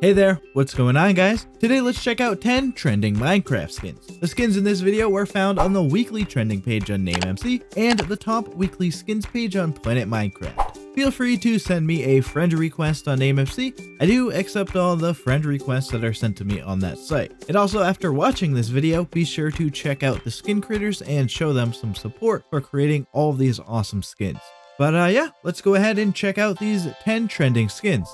Hey there, what's going on guys? Today let's check out 10 trending Minecraft skins. The skins in this video were found on the weekly trending page on NameMC and the top weekly skins page on Planet Minecraft. Feel free to send me a friend request on NameMC. I do accept all the friend requests that are sent to me on that site. And also after watching this video, be sure to check out the skin creators and show them some support for creating all these awesome skins. But uh, yeah, let's go ahead and check out these 10 trending skins.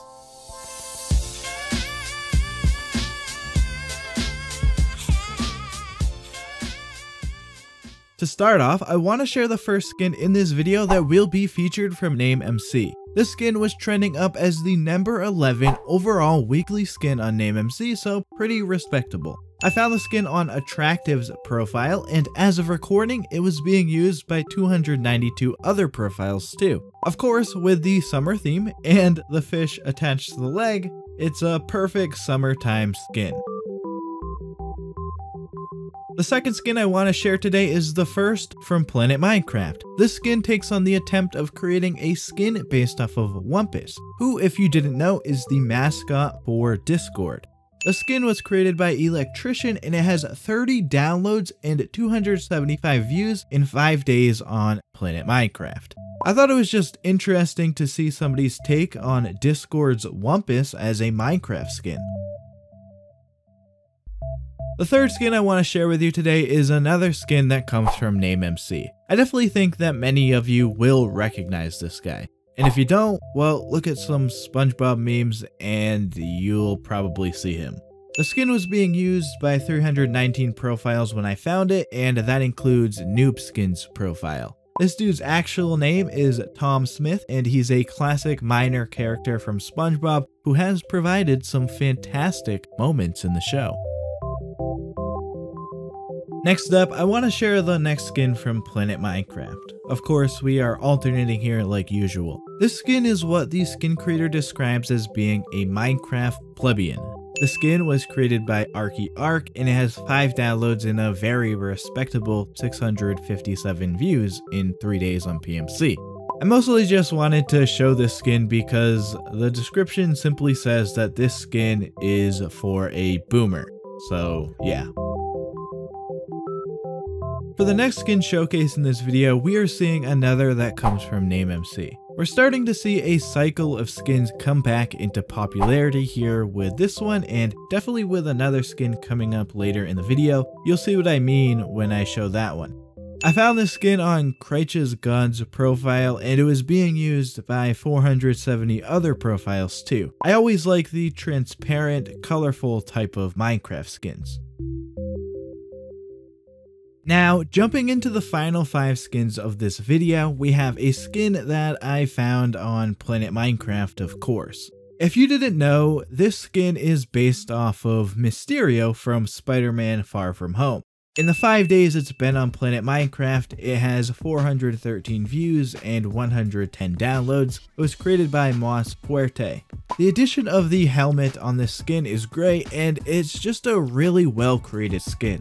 To start off, I want to share the first skin in this video that will be featured from NameMC. This skin was trending up as the number 11 overall weekly skin on NameMC, so pretty respectable. I found the skin on Attractive's profile, and as of recording, it was being used by 292 other profiles too. Of course, with the summer theme and the fish attached to the leg, it's a perfect summertime skin. The second skin I want to share today is the first from Planet Minecraft. This skin takes on the attempt of creating a skin based off of Wumpus, who if you didn't know is the mascot for Discord. The skin was created by Electrician and it has 30 downloads and 275 views in 5 days on Planet Minecraft. I thought it was just interesting to see somebody's take on Discord's Wumpus as a Minecraft skin. The third skin I want to share with you today is another skin that comes from NameMC. I definitely think that many of you will recognize this guy. And if you don't, well, look at some SpongeBob memes and you'll probably see him. The skin was being used by 319 profiles when I found it, and that includes Noobskin's profile. This dude's actual name is Tom Smith, and he's a classic minor character from SpongeBob who has provided some fantastic moments in the show. Next up, I want to share the next skin from Planet Minecraft. Of course, we are alternating here like usual. This skin is what the skin creator describes as being a Minecraft plebeian. The skin was created by Arky Ark and it has 5 downloads and a very respectable 657 views in 3 days on PMC. I mostly just wanted to show this skin because the description simply says that this skin is for a boomer. So yeah. For the next skin showcase in this video, we are seeing another that comes from NameMC. We're starting to see a cycle of skins come back into popularity here with this one and definitely with another skin coming up later in the video. You'll see what I mean when I show that one. I found this skin on Kreitch's Guns profile and it was being used by 470 other profiles too. I always like the transparent, colorful type of Minecraft skins. Now, jumping into the final 5 skins of this video, we have a skin that I found on Planet Minecraft of course. If you didn't know, this skin is based off of Mysterio from Spider-Man Far From Home. In the 5 days it's been on Planet Minecraft, it has 413 views and 110 downloads. It was created by Moss Puerte. The addition of the helmet on this skin is great and it's just a really well created skin.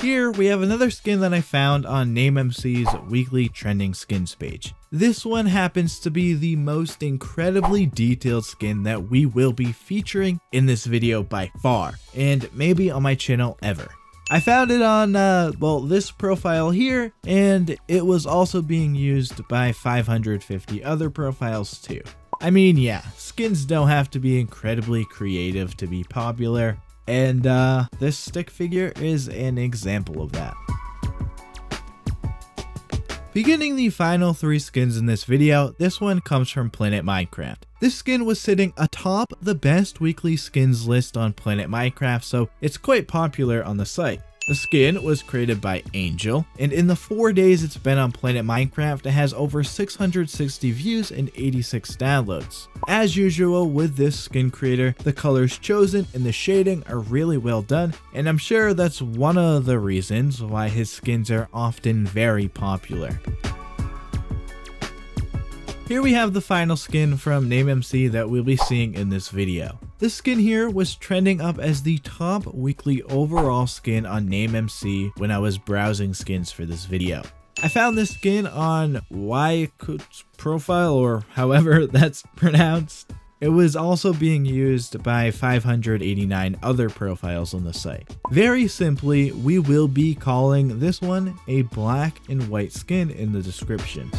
Here we have another skin that I found on NameMC's weekly trending skins page. This one happens to be the most incredibly detailed skin that we will be featuring in this video by far, and maybe on my channel ever. I found it on, uh, well, this profile here, and it was also being used by 550 other profiles too. I mean, yeah, skins don't have to be incredibly creative to be popular, and uh, this stick figure is an example of that. Beginning the final three skins in this video, this one comes from Planet Minecraft. This skin was sitting atop the best weekly skins list on Planet Minecraft, so it's quite popular on the site. The skin was created by Angel, and in the 4 days it's been on Planet Minecraft, it has over 660 views and 86 downloads. As usual with this skin creator, the colors chosen and the shading are really well done, and I'm sure that's one of the reasons why his skins are often very popular. Here we have the final skin from NameMC that we'll be seeing in this video. This skin here was trending up as the top weekly overall skin on NameMC when I was browsing skins for this video. I found this skin on Wykut's profile or however that's pronounced. It was also being used by 589 other profiles on the site. Very simply, we will be calling this one a black and white skin in the description.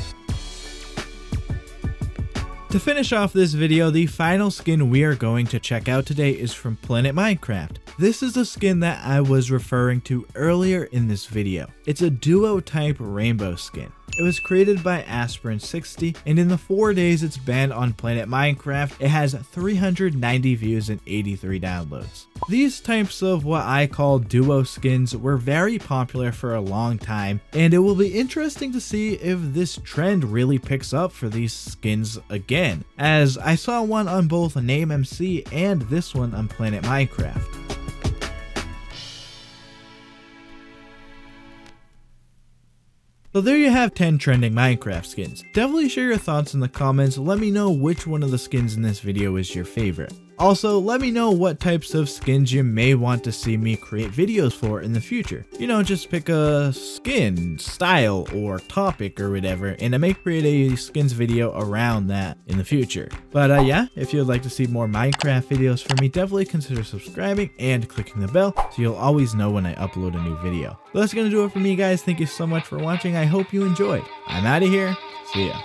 To finish off this video, the final skin we are going to check out today is from Planet Minecraft. This is the skin that I was referring to earlier in this video. It's a duo type rainbow skin. It was created by Aspirin60, and in the 4 days it's been on Planet Minecraft, it has 390 views and 83 downloads. These types of what I call duo skins were very popular for a long time, and it will be interesting to see if this trend really picks up for these skins again, as I saw one on both NameMC and this one on Planet Minecraft. So there you have 10 trending Minecraft skins. Definitely share your thoughts in the comments, let me know which one of the skins in this video is your favorite. Also, let me know what types of skins you may want to see me create videos for in the future. You know, just pick a skin, style, or topic or whatever, and I may create a skins video around that in the future. But uh, yeah, if you'd like to see more Minecraft videos from me, definitely consider subscribing and clicking the bell so you'll always know when I upload a new video. But that's gonna do it for me guys, thank you so much for watching, I hope you enjoyed. I'm out of here, see ya.